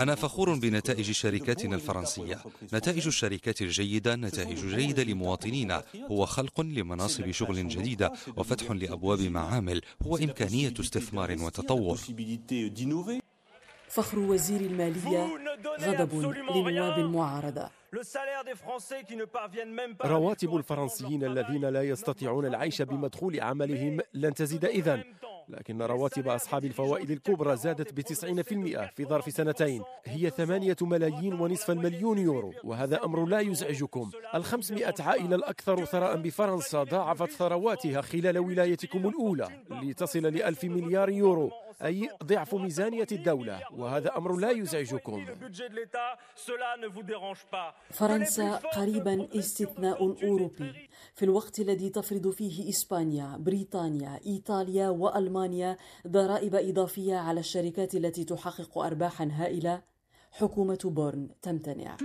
أنا فخور بنتائج شركاتنا الفرنسية. نتائج الشركات الجيدة نتائج جيدة لمواطنينا. هو خلق لمناصب شغل جديدة وفتح لأبواب معامل. هو إمكانية استثمار وتطور. فخر وزير المالية غضب لنواب المعارضة. رواتب الفرنسيين الذين لا يستطيعون العيش بمدخول عملهم لن تزيد إذن. لكن رواتب أصحاب الفوائد الكبرى زادت بتسعين في المئة في ظرف سنتين. هي ثمانية ملايين ونصف المليون يورو وهذا أمر لا يزعجكم. الخمسمائة عائلة الأكثر ثراء بفرنسا ضاعفت ثرواتها خلال ولايتكم الأولى لتصل لألف مليار يورو أي ضعف ميزانية الدولة وهذا أمر لا يزعجكم. فرنسا قريبا استثناء أوروبي. في الوقت الذي تفرض فيه إسبانيا بريطانيا إيطاليا وألمانيا ضرائب إضافية على الشركات التي تحقق أرباحا هائلة؟ حكومة بورن تمتنع.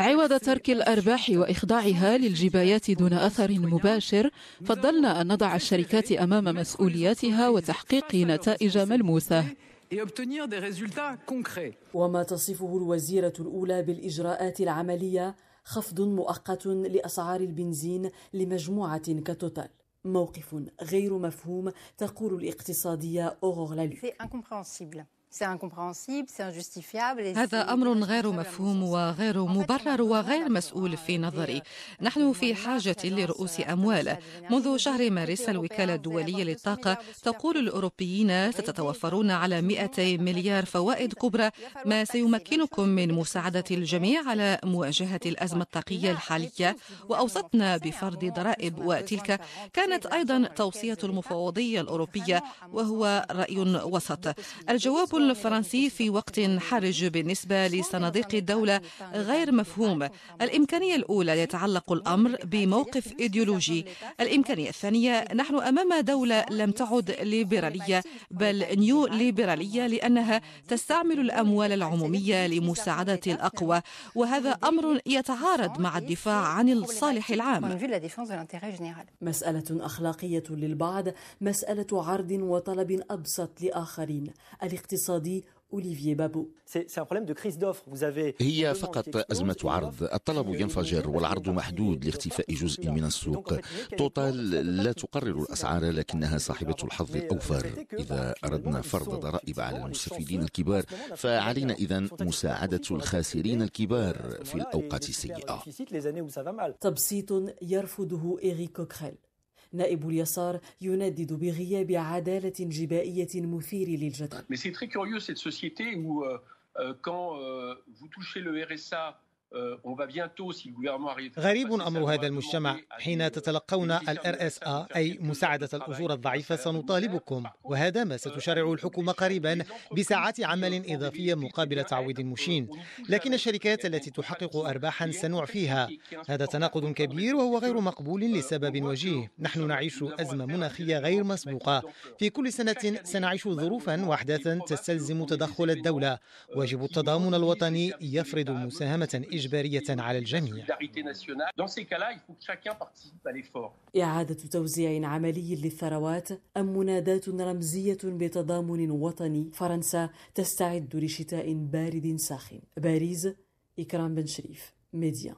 عوض ترك الأرباح وإخضاعها للجبايات دون أثر مباشر فضلنا أن نضع الشركات أمام مسؤولياتها وتحقيق نتائج ملموسة. وما تصفه الوزيرة الأولى بالإجراءات العملية؟ خفض مؤقت لأسعار البنزين لمجموعة كتوتال. موقف غير مفهوم تقول الاقتصادية أوغور لالو هذا أمر غير مفهوم وغير مبرر وغير مسؤول في نظري. نحن في حاجة لرؤوس أموال. منذ شهر مارس الوكالة الدولية للطاقة تقول الأوروبيين ستتوفرون على 200 مليار فوائد كبرى. ما سيمكنكم من مساعدة الجميع على مواجهة الأزمة الطاقية الحالية. وأوصتنا بفرض ضرائب وتلك كانت أيضا توصية المفوضية الأوروبية وهو رأي وسط الجواب الفرنسي في وقت حرج بالنسبة لصناديق الدولة غير مفهوم. الإمكانية الأولى يتعلق الأمر بموقف إيديولوجي. الإمكانية الثانية نحن أمام دولة لم تعد ليبرالية بل نيو ليبرالية لأنها تستعمل الأموال العمومية لمساعدة الأقوى وهذا أمر يتعارض مع الدفاع عن الصالح العام. مسألة أخلاقية للبعض مسألة عرض وطلب أبسط لآخرين. الاقتصادي هي فقط أزمة عرض. الطلب ينفجر والعرض محدود لاختفاء جزء من السوق. توتال لا تقرر الأسعار لكنها صاحبة الحظ الأوفر. إذا أردنا فرض ضرائب على المستفيدين الكبار فعلينا إذا مساعدة الخاسرين الكبار في الأوقات السيئة. تبسيط يرفضه إيريك كوكريل نائب اليسار يندد بغياب عدالة جبائية مثير للجدل. غريب أمر هذا المجتمع حين تتلقون ال RSA أي مساعدة الأجور الضعيفة سنطالبكم. وهذا ما ستشرع الحكومة قريبا بساعات عمل إضافية مقابل تعويض مشين. لكن الشركات التي تحقق أرباحا سنعفيها هذا تناقض كبير وهو غير مقبول لسبب وجيه. نحن نعيش أزمة مناخية غير مسبوقة. في كل سنة سنعيش ظروفا وأحداثا تستلزم تدخل الدولة. واجب التضامن الوطني يفرض مساهمة إجبارية على الجميع. إعادة توزيع عملي للثروات أم منادات رمزية بتضامن وطني؟ فرنسا تستعد لشتاء بارد ساخن. باريس إكرام بن شريف ميديا.